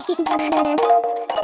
チーズバラバラバラ。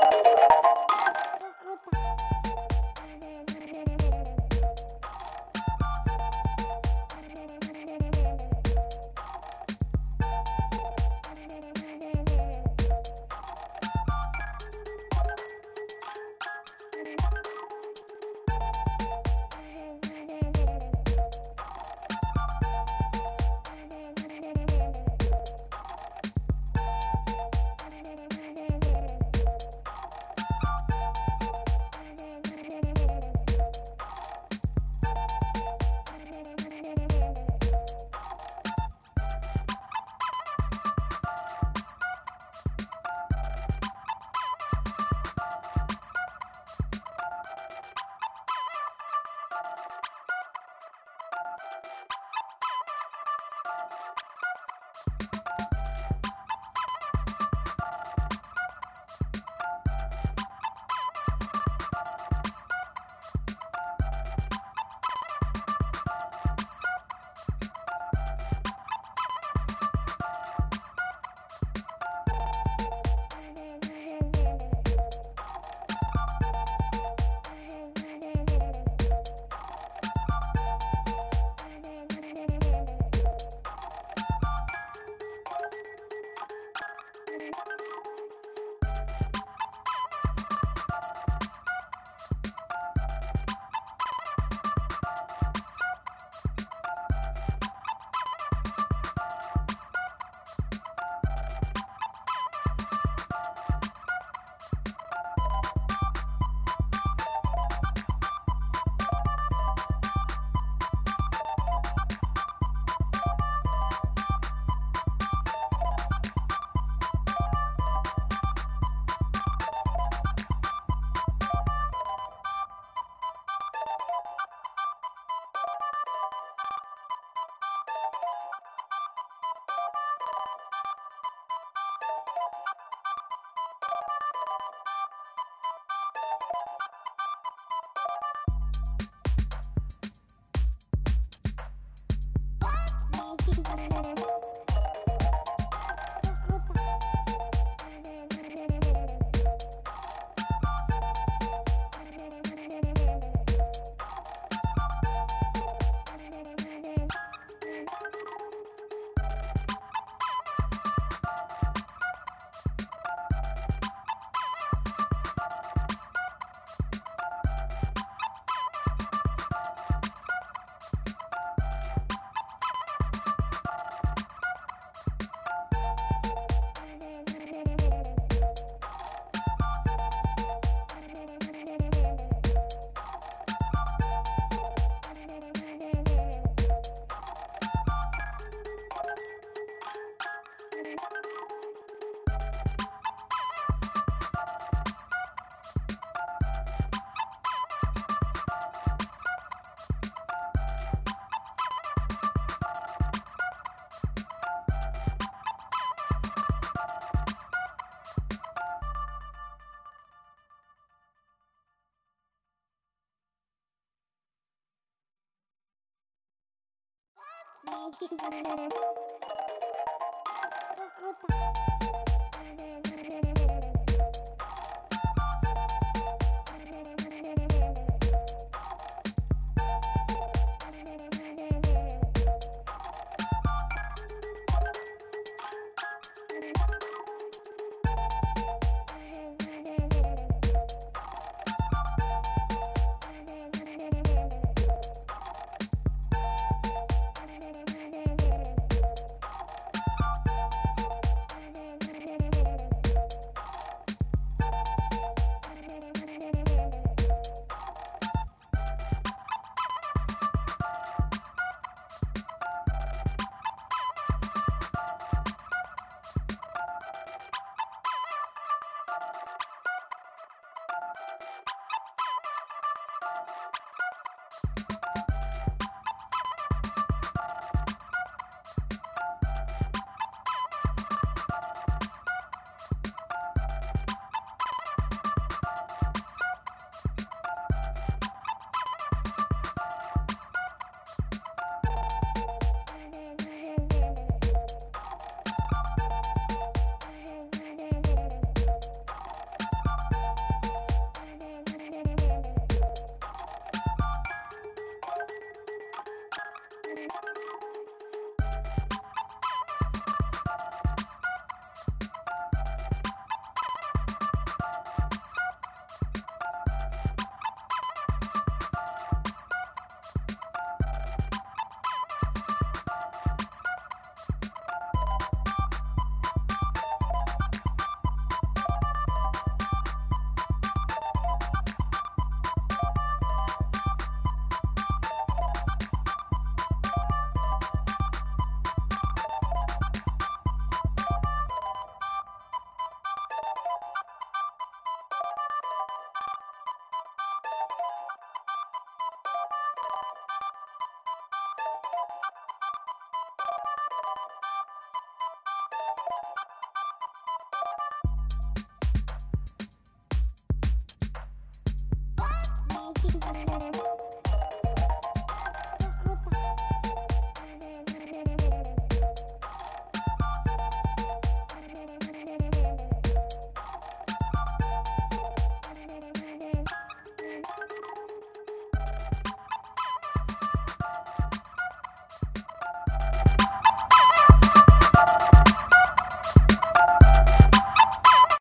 Thank you. Thank you. Thank you.